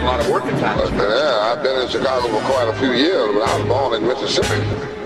a lot of work yeah, I've been in Chicago for quite a few years, but I was born in Mississippi.